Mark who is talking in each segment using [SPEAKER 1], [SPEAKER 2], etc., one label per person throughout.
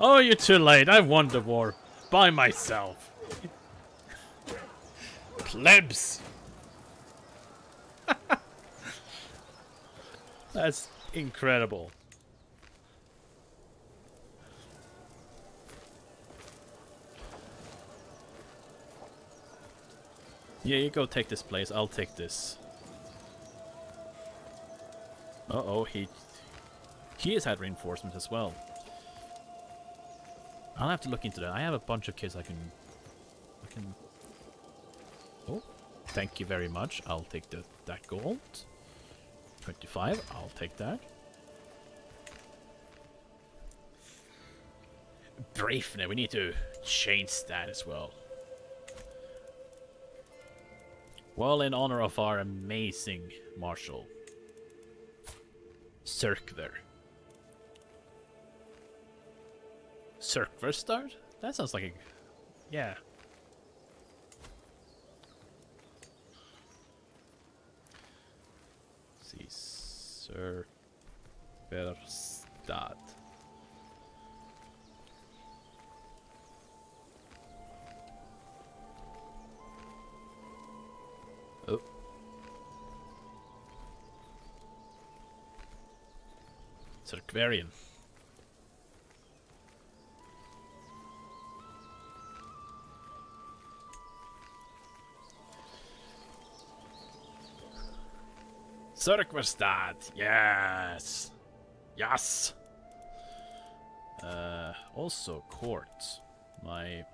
[SPEAKER 1] Oh, you're too late. I won the war by myself. Plebs. That's incredible. Yeah, you go take this place. I'll take this. Uh-oh, he... He has had reinforcements as well. I'll have to look into that. I have a bunch of kids I can... I can... Oh, thank you very much. I'll take the, that gold. 25, I'll take that. Briefly, we need to change that as well. Well, in honor of our amazing marshal, Cirkver. Cirkver start? That sounds like a... Yeah. Let's see, Cirkverstad. Oh. Cirkvarian. Cirkverstad. Yes. Yes. Uh, also, court. My...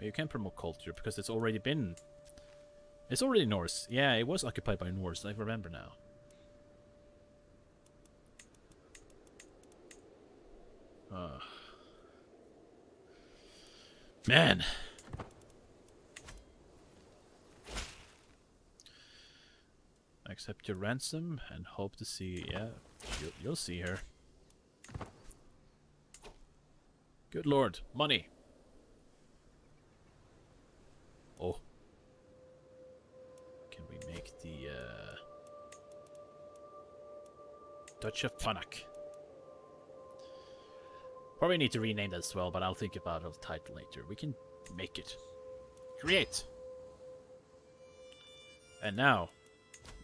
[SPEAKER 1] You can promote culture because it's already been it's already Norse. Yeah, it was occupied by Norse. I remember now. Uh. Man. Accept your ransom and hope to see. Yeah, you'll, you'll see her. Good lord, money. Oh. Can we make the uh, Dutch of Funnock? Probably need to rename that as well, but I'll think about the title later. We can make it. Create! And now,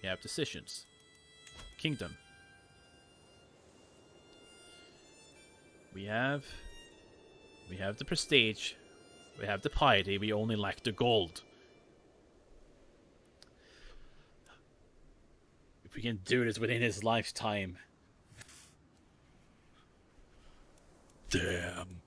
[SPEAKER 1] we have decisions. Kingdom. We have... We have the prestige. We have the piety. We only lack the gold. If we can do this within his lifetime. Damn.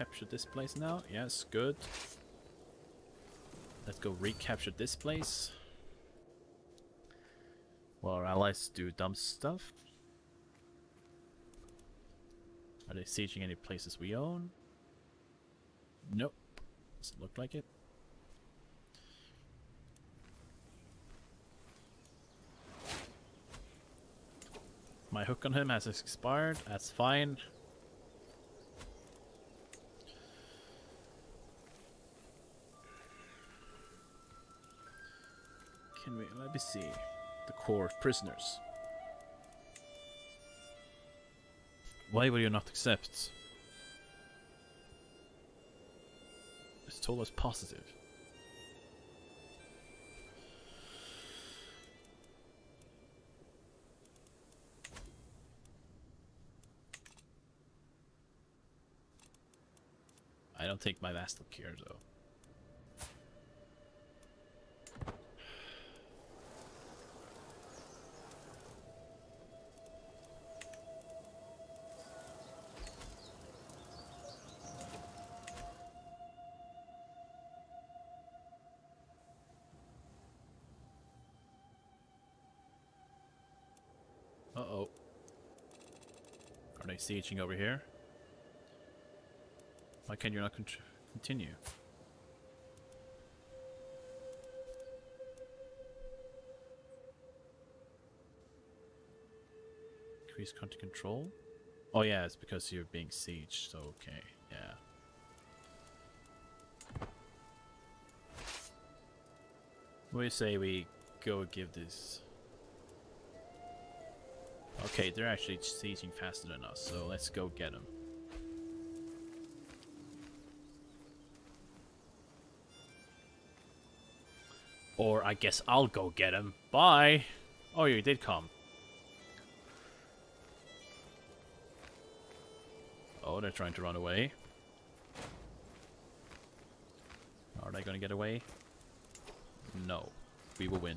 [SPEAKER 1] Capture this place now. Yes, good. Let's go recapture this place. While our allies do dumb stuff. Are they sieging any places we own? Nope. Doesn't look like it. My hook on him has expired. That's fine. Let me see. The core of prisoners. Why will you not accept? It's told us positive. I don't think my vassal cares though. sieging over here. Why can you not con continue? Increase country control? Oh yeah, it's because you're being sieged, so okay, yeah. We say we go give this Okay, they're actually sieging faster than us, so let's go get them. Or I guess I'll go get him. Bye! Oh, you did come. Oh, they're trying to run away. Are they gonna get away? No. We will win.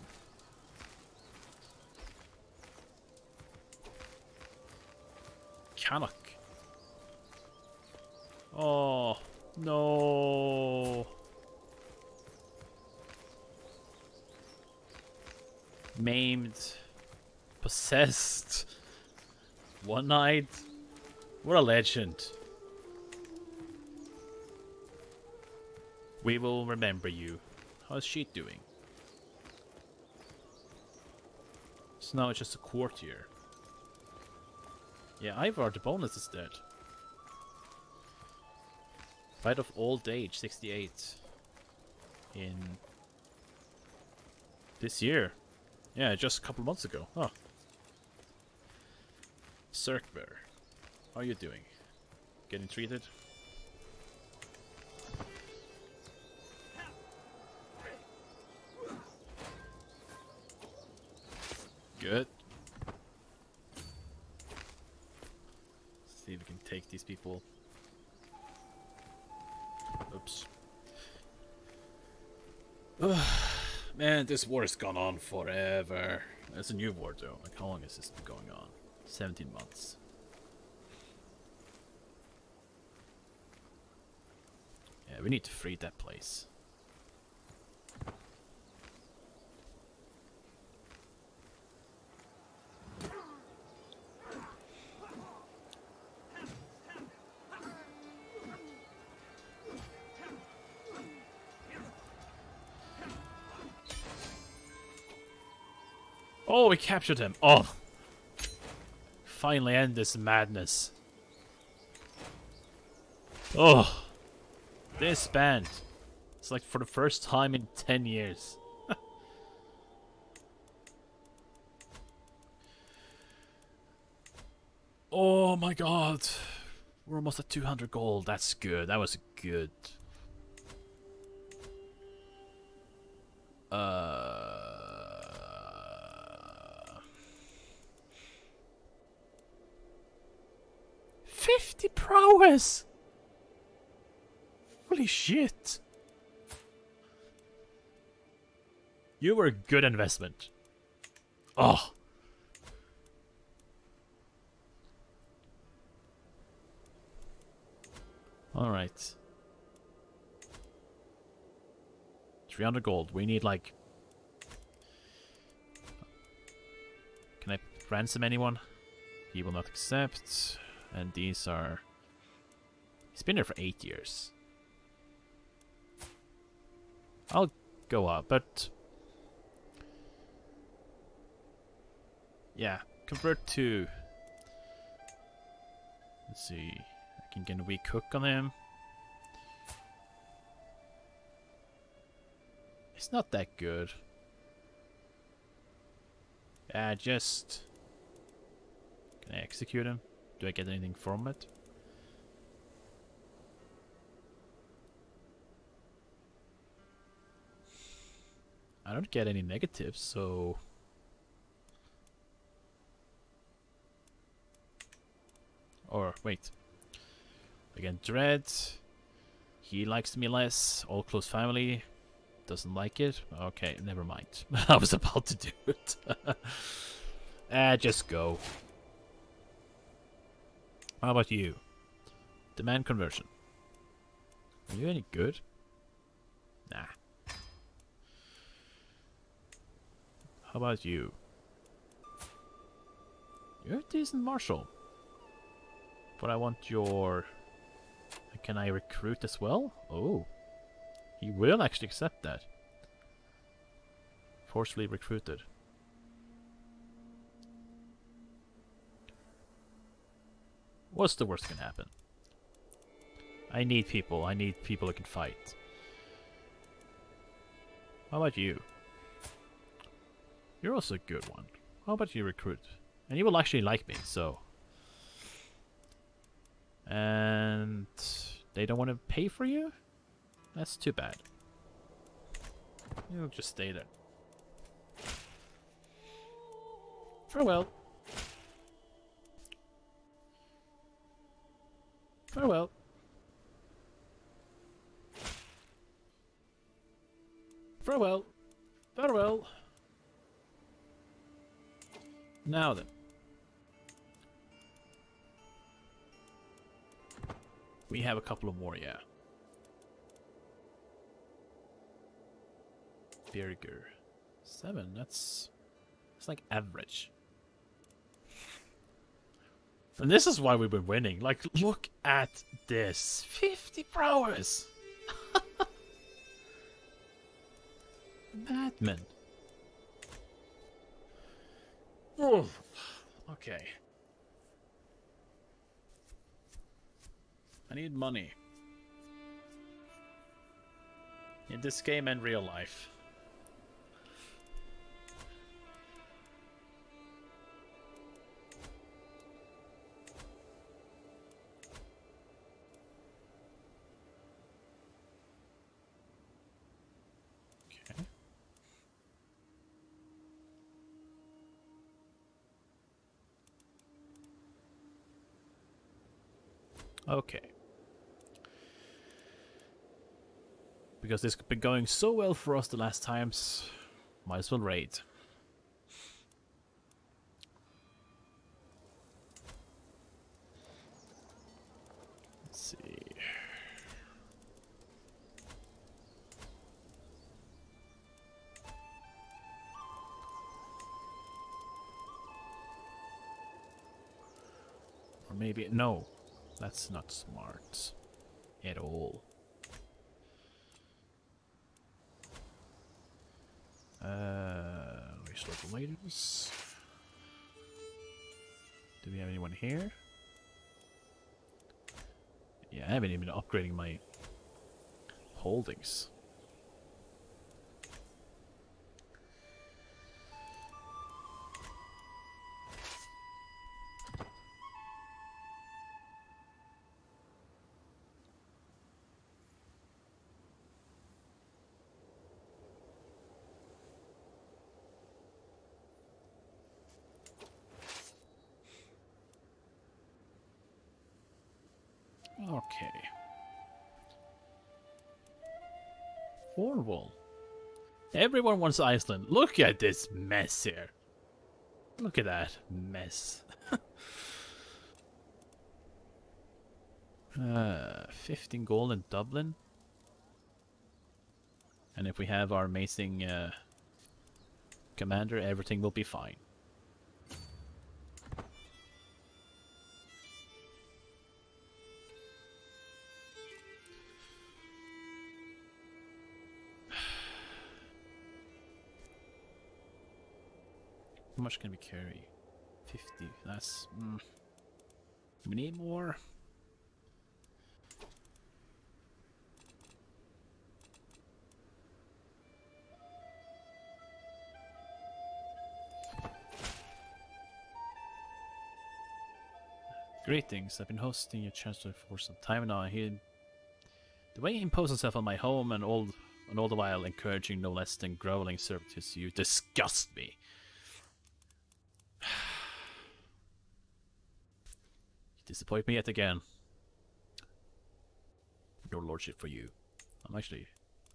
[SPEAKER 1] Oh, no. Maimed. Possessed. One-eyed. What a legend. We will remember you. How's she doing? So now it's just a courtier. Yeah, Ivar the Boneless is dead. Fight of old age, 68. In this year. Yeah, just a couple months ago. Oh. Circbear. How are you doing? Getting treated? Good. see if we can take these people. Man, this war has gone on forever. It's a new war though. Like how long has this been going on? 17 months. Yeah, we need to free that place. Oh, we captured him. Oh. Finally end this madness. Oh. This band. It's like for the first time in 10 years. oh my god. We're almost at 200 gold. That's good. That was good. Uh... 50 Holy shit! You were a good investment. Oh. Alright. 300 gold. We need like... Can I ransom anyone? He will not accept. And these are... He's been there for eight years. I'll go up, but... Yeah, convert to... Let's see... I can get a weak hook on him. It's not that good. Yeah, just... Can I execute him? Do I get anything from it? I don't get any negatives, so... Or, wait. Again, Dread. He likes me less. All close family. Doesn't like it. Okay, never mind. I was about to do it. Ah, just go. How about you? Demand conversion. Are you any good? Nah. How about you? You're a decent marshal. But I want your... Can I recruit as well? Oh. He will actually accept that. Forcefully recruited. What's the worst that can happen? I need people. I need people who can fight. How about you? You're also a good one. How about you recruit? And you will actually like me, so... And... They don't want to pay for you? That's too bad. You'll just stay there. Farewell. Farewell. Farewell. Farewell. Now then. We have a couple of more, yeah. Birger. Seven, that's... It's like average. And this is why we've been winning. Like, look at this. 50 prowess! Madman. Okay. I need money. In this game and real life. Okay. Because this has been going so well for us the last times, might as well raid. Let's see. Or maybe, no, that's not smart at all. Uh, ladies. Do we have anyone here? Yeah, I haven't even been upgrading my holdings. Everyone wants Iceland. Look at this mess here. Look at that mess. uh, 15 gold in Dublin. And if we have our amazing uh, commander, everything will be fine. How much can we carry? 50. That's... Mm. We need more. Greetings, I've been hosting your chancellor for some time now. He, the way he imposes himself on my home and all, and all the while encouraging no less than groveling servitude, you disgust me. Disappoint me yet again. Your lordship for you. I'm actually...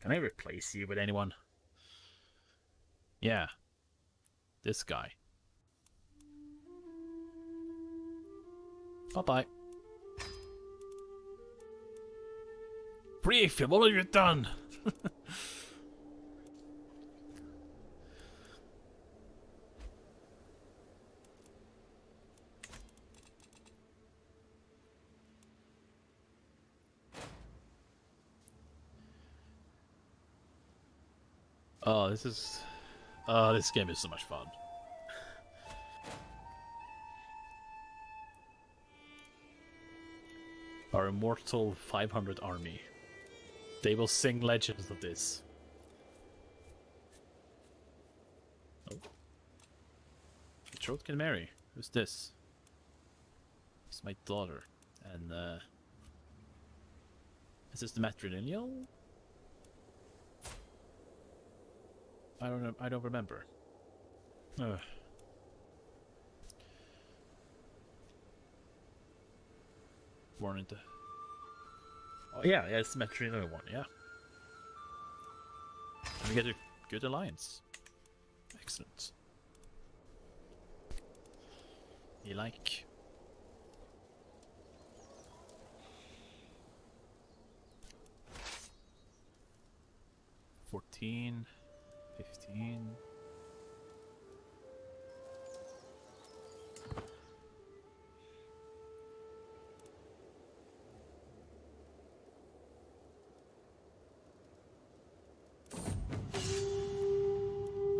[SPEAKER 1] Can I replace you with anyone? Yeah. This guy. Bye-bye. Brief, what have you done? Oh, this is... Oh, this game is so much fun. Our immortal 500 army. They will sing legends of this. Oh. Betrothed can marry. Who's this? It's my daughter. And, uh... Is this the matrilineal? I don't know. I don't remember. Ugh. Born. Oh yeah, yeah, it's the matrilineal one. Yeah. We get a good alliance. Excellent. You like? Fourteen. 15.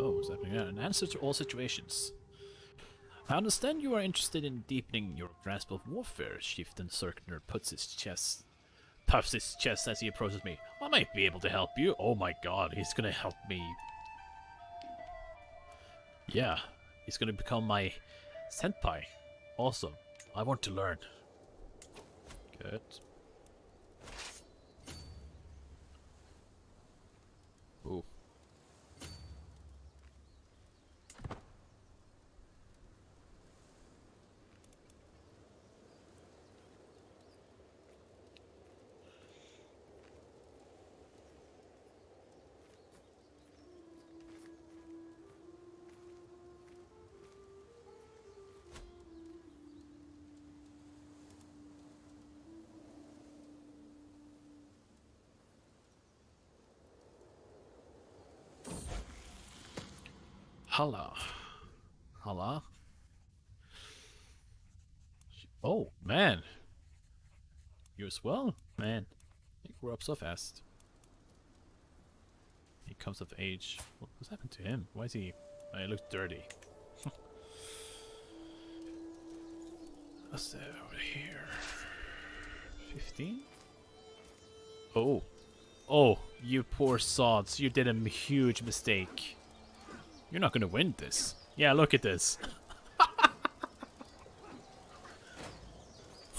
[SPEAKER 1] Oh, is happening? An answer to all situations. I understand you are interested in deepening your grasp of warfare, Chieftain Circner puts his chest puffs his chest as he approaches me. I might be able to help you. Oh my god, he's gonna help me yeah, he's gonna become my senpai. Awesome. I want to learn. Good. Hala. Hala. Oh, man. You as well? Man. He grew up so fast. He comes of age. What's happened to him? Why is he... Oh, he looks dirty. What's that over here? 15? Oh. Oh, you poor sods. You did a huge mistake. You're not gonna win this. Yeah, look at this.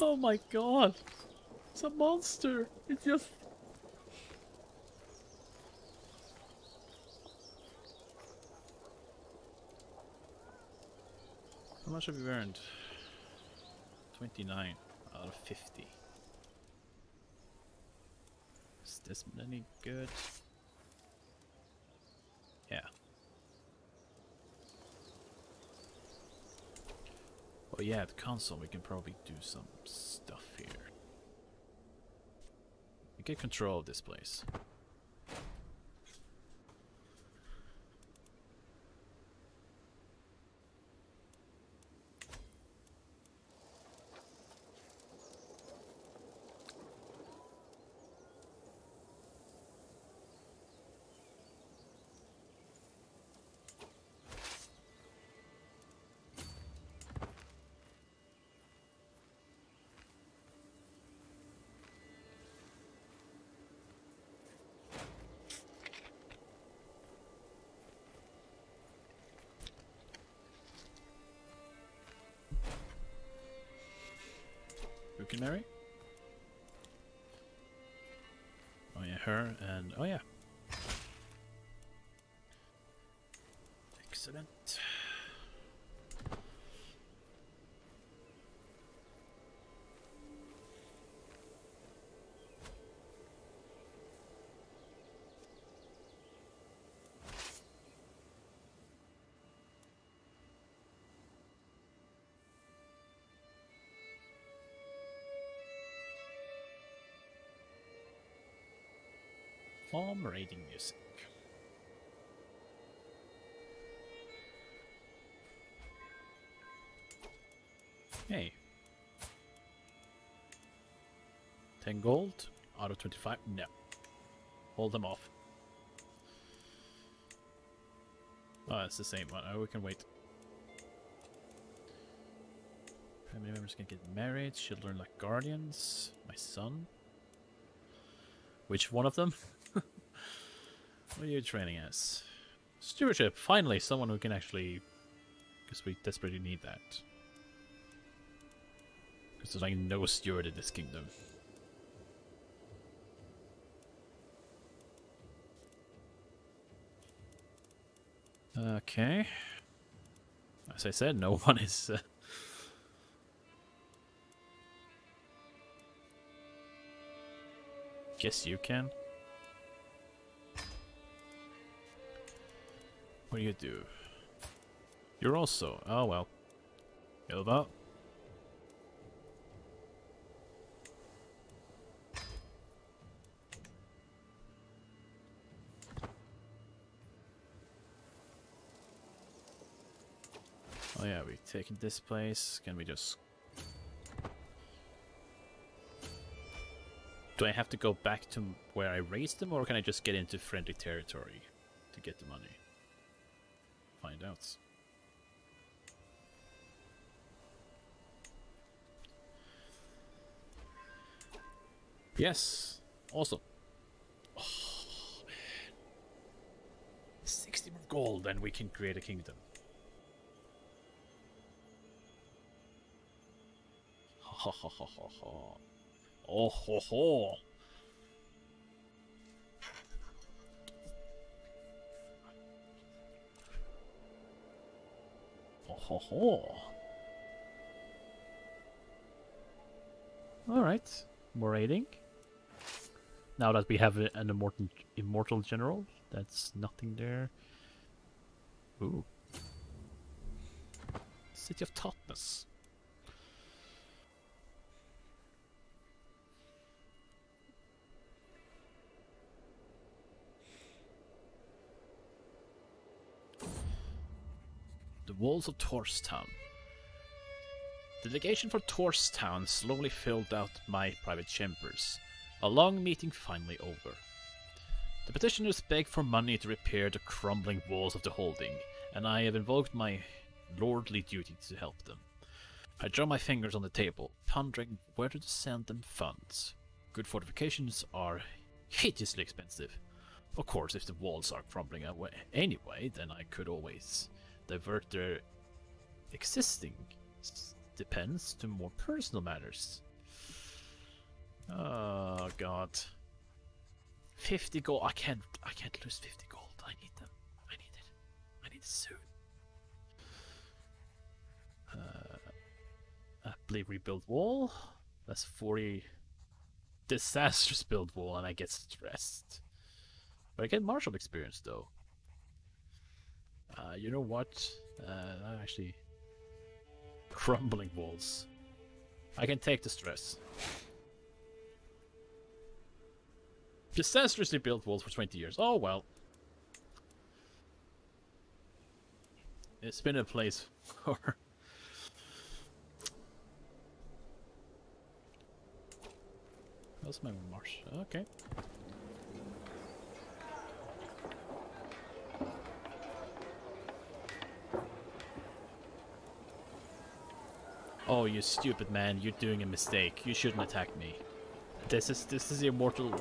[SPEAKER 1] oh my god. It's a monster. It's just... How much have you earned? 29 out of 50. Is this any good? Yeah. But yeah, the console, we can probably do some stuff here. We get control of this place. Can? Oh yeah, her and oh yeah. Farm raiding music. Hey. 10 gold out of 25? No. Hold them off. Oh, it's the same one. Oh, we can wait. Family members can get married. Children like guardians. My son. Which one of them? What are you training as? Stewardship. Finally, someone who can actually... Because we desperately need that. Because there's like no steward in this kingdom. Okay. As I said, no one is... Uh... Guess you can. What do you do? You're also... Oh, well. Ilva? Oh yeah, we've taken this place. Can we just... Do I have to go back to where I raised them, or can I just get into friendly territory to get the money? Find out. Yes! Awesome. Oh, man. 60 more gold, and we can create a kingdom. ha ha ha ha ha. Oh ho ho. Ho ho. Alright, more raiding. Now that we have an immortal, immortal general, that's nothing there. Ooh. City of Totnes. Walls of Torstown. The delegation for Torstown slowly filled out my private chambers, a long meeting finally over. The petitioners beg for money to repair the crumbling walls of the holding, and I have invoked my lordly duty to help them. I draw my fingers on the table, pondering where to send them funds. Good fortifications are hideously expensive. Of course, if the walls are crumbling away anyway, then I could always divert their existing depends to more personal matters. Oh god. 50 gold. I can't I can't lose 50 gold. I need them. I need it. I need it soon. Uh, aptly rebuild wall. That's 40 disastrous build wall and I get stressed. But I get martial experience though. Uh, you know what? Uh, actually, crumbling walls. I can take the stress. Disastrously built walls for 20 years. Oh well. It's been a place for... That's my marsh. Okay. Oh, you stupid man, you're doing a mistake. You shouldn't attack me. This is this is the immortal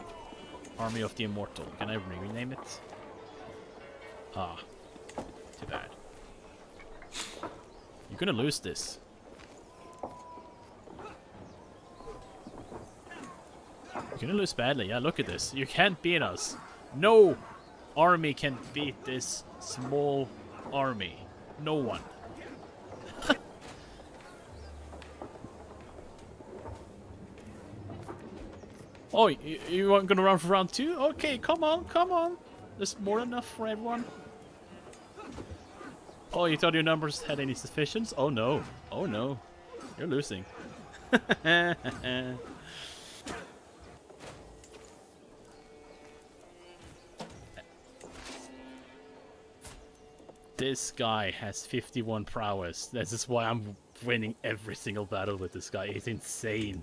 [SPEAKER 1] army of the immortal. Can I rename it? Ah. Too bad. You're gonna lose this. You're gonna lose badly. Yeah, look at this. You can't beat us. No army can beat this small army. No one. Oh, you, you aren't gonna run for round two? Okay, come on, come on. There's more than enough for everyone. Oh, you thought your numbers had any suspicions? Oh no. Oh no. You're losing. this guy has 51 prowess. This is why I'm winning every single battle with this guy. He's insane.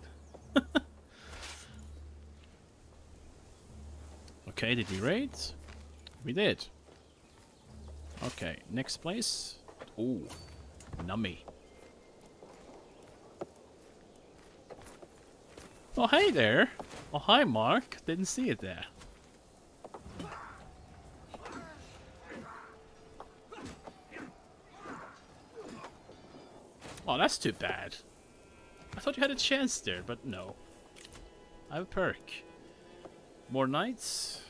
[SPEAKER 1] Okay, did we raid? We did. Okay, next place. Ooh, Nummy. Oh, hey there. Oh, hi, Mark. Didn't see it there. Oh, that's too bad. I thought you had a chance there, but no. I have a perk. More knights?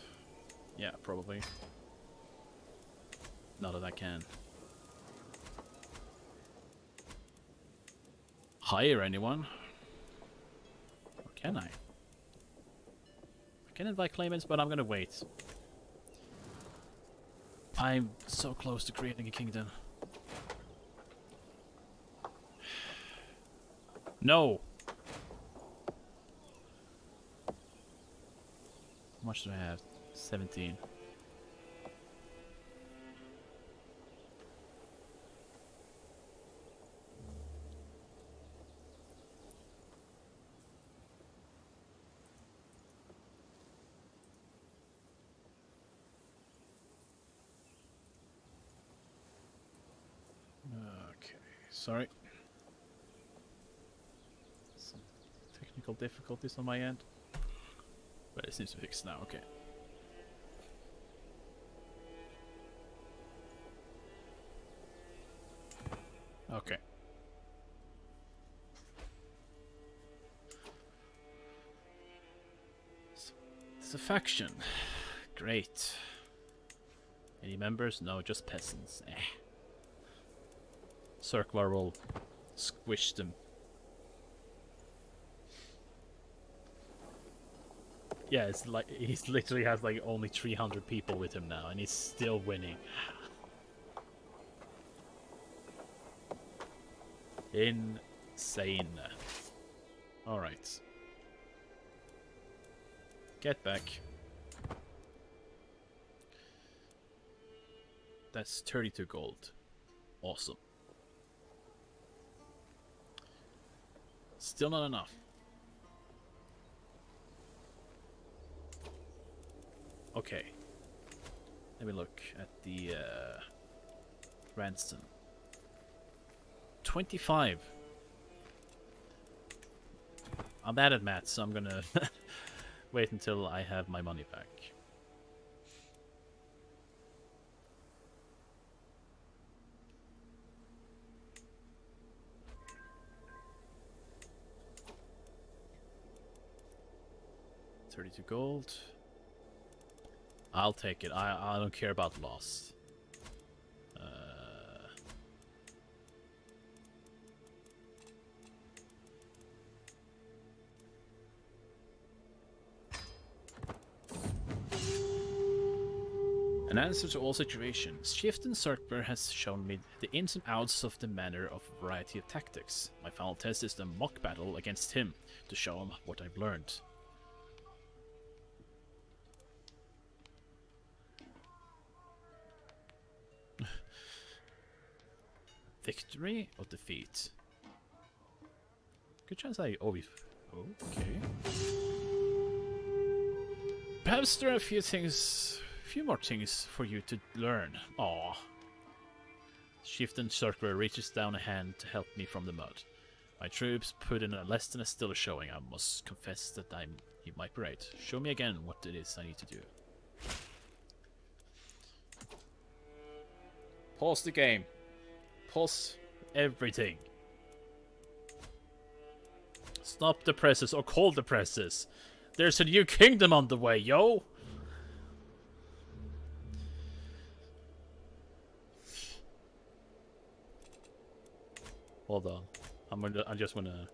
[SPEAKER 1] Yeah, probably. Not that I can. Hire anyone? Or can I? I can invite claimants, but I'm gonna wait. I'm so close to creating a kingdom. No! How much do I have? 17. Okay, sorry. Some technical difficulties on my end. But it seems fixed now, okay. Okay. Faction. Great. Any members? No, just peasants. Eh. Circular will squish them. Yeah, it's like he's literally has like only 300 people with him now, and he's still winning. Insane. Alright. Get back. That's 32 gold. Awesome. Still not enough. Okay. Let me look at the uh, Ranston. 25. I'm bad at math, so I'm gonna wait until I have my money back. Thirty-two gold. I'll take it. I I don't care about loss. An answer to all situations. Shift Chieftain Circler has shown me the ins and outs of the manner of variety of tactics. My final test is the mock battle against him, to show him what I've learned. Victory or defeat? Good chance I... We... Okay. Perhaps there are a few things... few more things for you to learn. Aw. Chieftain Circular reaches down a hand to help me from the mud. My troops put in a less than a stellar showing. I must confess that I'm... He might be right. Show me again what it is I need to do. Pause the game. Pause everything. Stop the presses or call the presses. There's a new kingdom on the way, yo! Hold on. I'm gonna I'm just wanna.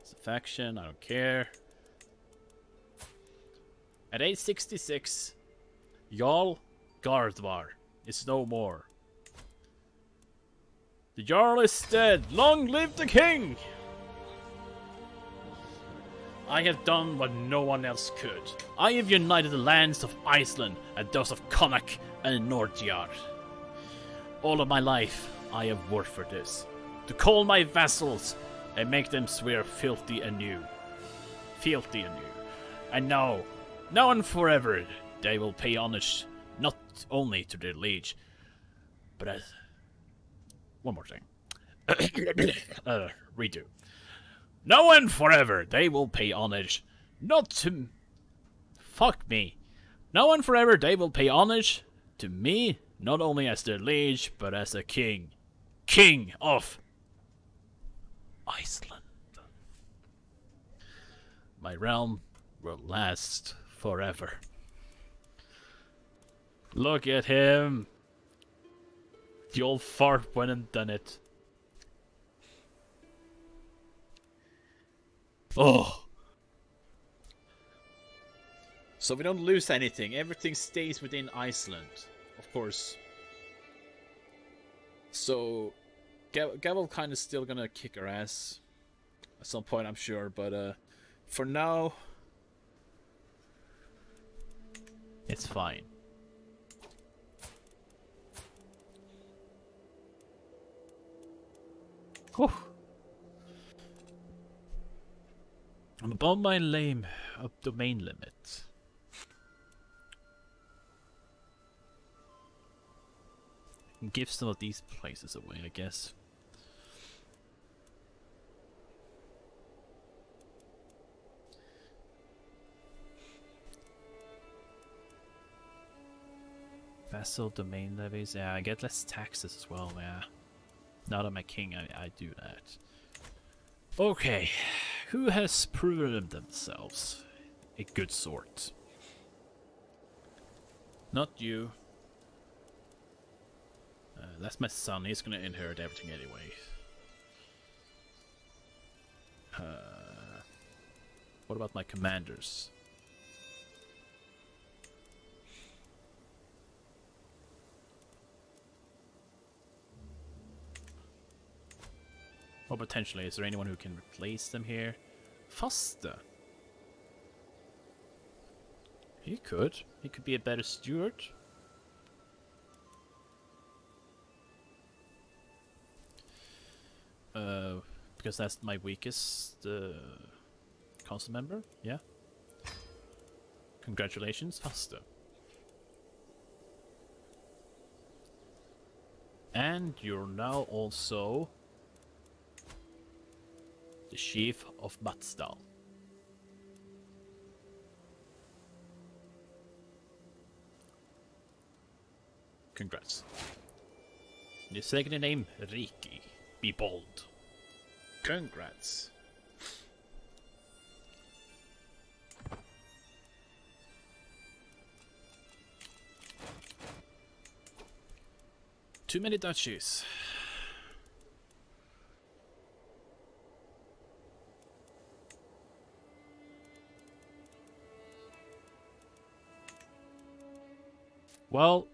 [SPEAKER 1] it's a faction, I don't care. At 866 Jarl Gardvar is no more. The Jarl is dead! Long live the King! I have done what no one else could. I have united the lands of Iceland and those of Connacht and Nordjord. All of my life, I have worked for this. To call my vassals and make them swear filthy anew. Filthy anew. And now, now and forever, they will pay homage not only to their liege, but as one more thing. uh, redo. Now and forever they will pay homage, not to... Fuck me. Now and forever they will pay homage to me, not only as their liege, but as a king. King of Iceland. My realm will last forever. Look at him. The old fart went and done it. Oh. So we don't lose anything. Everything stays within Iceland, of course. So, Gavelkind of still gonna kick her ass at some point, I'm sure. But uh, for now, it's fine. Whew. I'm above my lame of domain limit. give some of these places away, I guess. Vassal domain levies, yeah, I get less taxes as well, yeah. Now that I'm a king, I, I do that. Okay, who has proven themselves a good sort? Not you. Uh, that's my son, he's gonna inherit everything anyway. Uh, what about my commanders? Or potentially, is there anyone who can replace them here? Foster. He could. He could be a better steward. Uh, because that's my weakest uh, council member. Yeah. Congratulations, Foster. And you're now also the chief of Matsdal. Congrats. Your second name, Riki. Be bold. Congrats. Too many duchies. Well,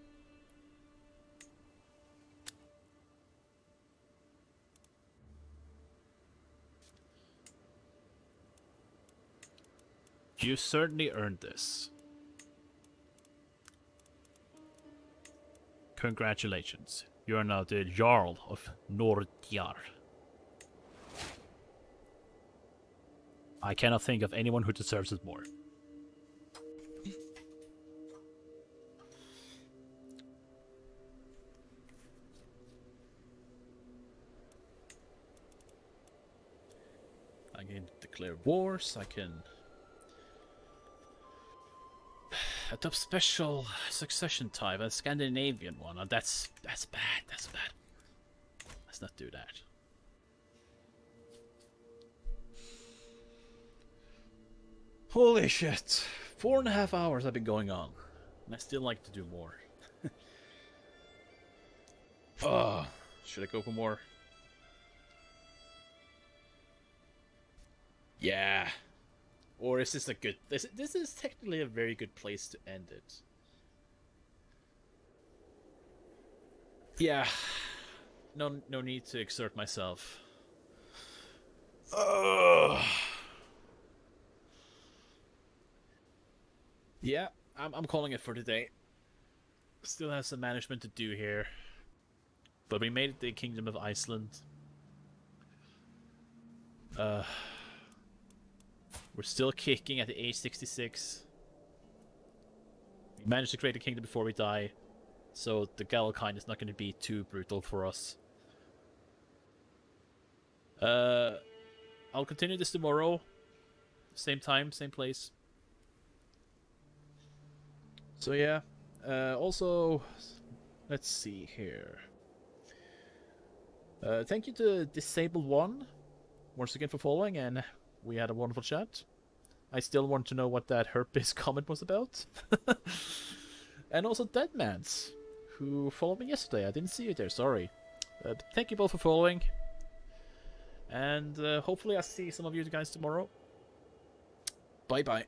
[SPEAKER 1] you certainly earned this. Congratulations. You are now the Jarl of Nordjar. I cannot think of anyone who deserves it more. Declare wars, I can adopt special succession type, a Scandinavian one. Oh, that's that's bad, that's bad. Let's not do that. Holy shit. Four and a half hours I've been going on. And I still like to do more. oh, should I go for more? Yeah. Or is this a good... This, this is technically a very good place to end it. Yeah. No, no need to exert myself. Ugh. Yeah, I'm, I'm calling it for today. Still have some management to do here. But we made it the Kingdom of Iceland. Uh... We're still kicking at the age 66. We managed to create a kingdom before we die, so the Gavelkind is not going to be too brutal for us. Uh, I'll continue this tomorrow. Same time, same place. So yeah. Uh, also, let's see here. Uh, thank you to Disabled One once again for following, and we had a wonderful chat. I still want to know what that herpes comment was about. and also Deadmans, who followed me yesterday. I didn't see you there, sorry. Uh, thank you both for following. And uh, hopefully I'll see some of you guys tomorrow. Bye bye.